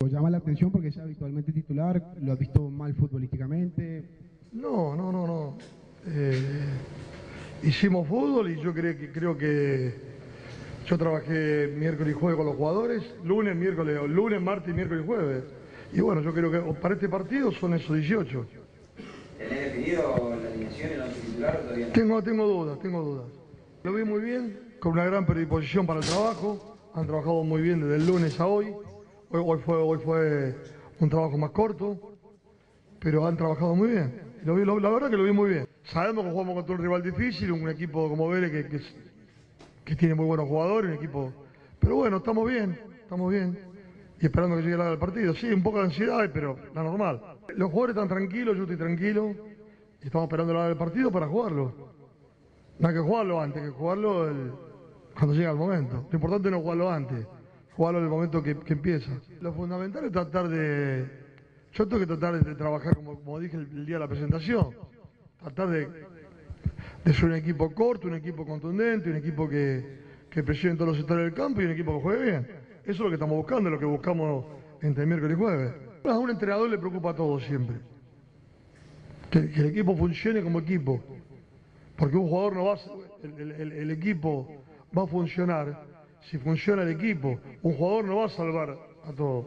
Llama la atención porque es habitualmente titular, lo has visto mal futbolísticamente. No, no, no, no. Eh, hicimos fútbol y yo creo que, creo que yo trabajé miércoles y jueves con los jugadores, lunes, miércoles, lunes, martes, miércoles y jueves. Y bueno, yo creo que para este partido son esos 18. ¿Tenés definido la alineación en el titular o todavía no? Tengo, tengo dudas, tengo dudas. Lo vi muy bien, con una gran predisposición para el trabajo. Han trabajado muy bien desde el lunes a hoy. Hoy, hoy fue, hoy fue un trabajo más corto, pero han trabajado muy bien. Lo lo- la verdad que lo vi muy bien. Sabemos que jugamos contra un rival difícil, un equipo como Vélez que, que, tiene muy buenos jugadores, un equipo... Pero bueno, estamos bien, estamos bien. Y esperando que llegue la hora del partido. Sí, un poco de ansiedad, pero la normal. Los jugadores están tranquilos, yo estoy tranquilo. Y estamos esperando la hora del partido para jugarlo. No hay que jugarlo antes, hay que jugarlo el- cuando llega el momento. Lo importante no es jugarlo antes, jugarlo en el momento que, empieza. Lo fundamental es tratar de... Yo tengo que tratar de trabajar, como, como dije el, día de la presentación, tratar de, de ser un equipo corto, un equipo contundente, un equipo que, que presione todos los sectores del campo y un equipo que juegue bien. Eso es lo que estamos buscando, lo que buscamos entre miércoles y jueves. A un entrenador le preocupa todo siempre. Que, el equipo funcione como equipo. Porque un jugador no va a, el- el equipo va a funcionar si funciona el equipo. Un jugador no va a salvar a todos.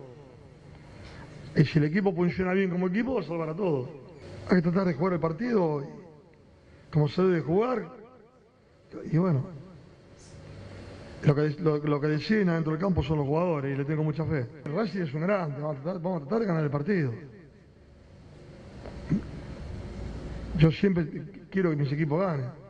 Y si el equipo funciona bien como equipo, va a salvar a todos. Hay que tratar de jugar el partido como se debe jugar. Y bueno, lo que, lo, que deciden adentro del campo son los jugadores y le tengo mucha fe. El Racing es un grande, vamos a tratar de ganar el partido. Yo siempre quiero que mis equipos ganen.